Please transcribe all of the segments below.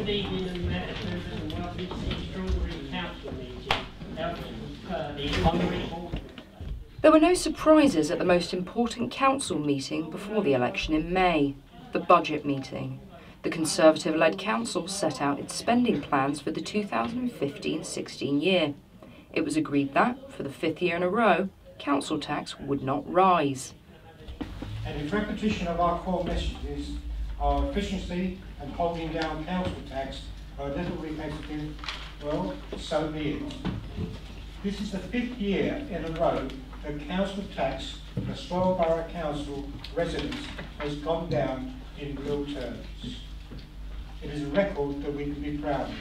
Good evening and members and welcome to the extraordinary council meeting held uh, There were no surprises at the most important council meeting before the election in May, the budget meeting. The Conservative led council set out its spending plans for the 2015 16 year. It was agreed that, for the fifth year in a row, council tax would not rise. And if repetition of our core messages are efficiency and holding down council tax uh, are a little repetitive, well, so be it. This is the fifth year in a row that council tax for Swale Borough Council residents has gone down in real terms. It is a record that we can be proud of.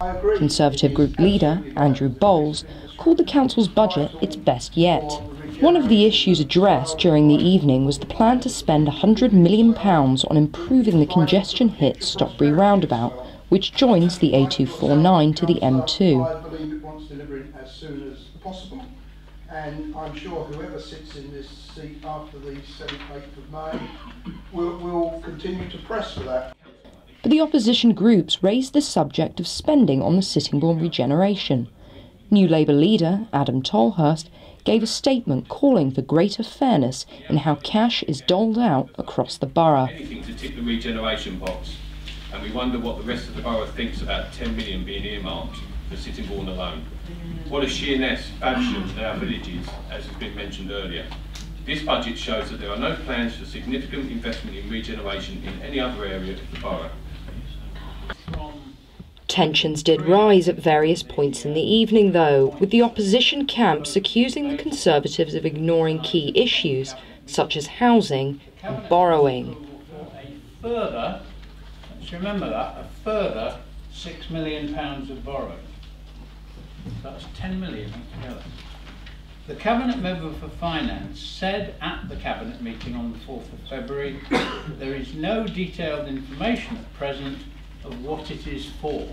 I agree. Conservative group leader, Andrew Bowles, called the council's budget its best yet. One of the issues addressed during the evening was the plan to spend £100 million on improving the congestion hit Stockbury roundabout, which joins the A249 to the M2. I believe it wants delivering as soon as possible, and I'm sure whoever sits in this seat after the 7th, 8th of May will, will continue to press for that. But the opposition groups raised the subject of spending on the Sittingbourne regeneration. New Labour leader Adam Tolhurst gave a statement calling for greater fairness in how cash is doled out across the borough. anything to tick the regeneration box, and we wonder what the rest of the borough thinks about 10 million being earmarked for Sittingbourne alone. What a Sheerness, Faversham our villages, as has been mentioned earlier. This budget shows that there are no plans for significant investment in regeneration in any other area of the borough. Tensions did rise at various points in the evening, though, with the opposition camps accusing the Conservatives of ignoring key issues such as housing and borrowing. further, let's remember that, a further six million pounds of borrowing. That's £10 million altogether. The Cabinet Member for Finance said at the Cabinet meeting on the fourth of February, there is no detailed information at present of what it is for.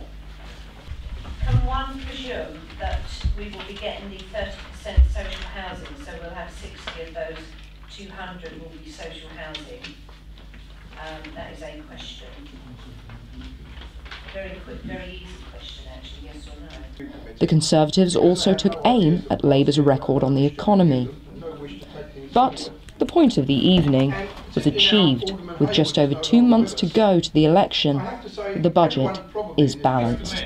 One presume that we will be getting the thirty percent social housing, so we'll have sixty of those two hundred will be social housing? Um, that is a question. Very quick, very easy question actually, yes or no? The Conservatives also took aim at Labour's record on the economy. But the point of the evening was achieved with just over two months to go to the election. The budget is balanced.